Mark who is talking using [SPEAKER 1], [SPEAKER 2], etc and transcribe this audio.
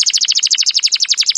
[SPEAKER 1] 何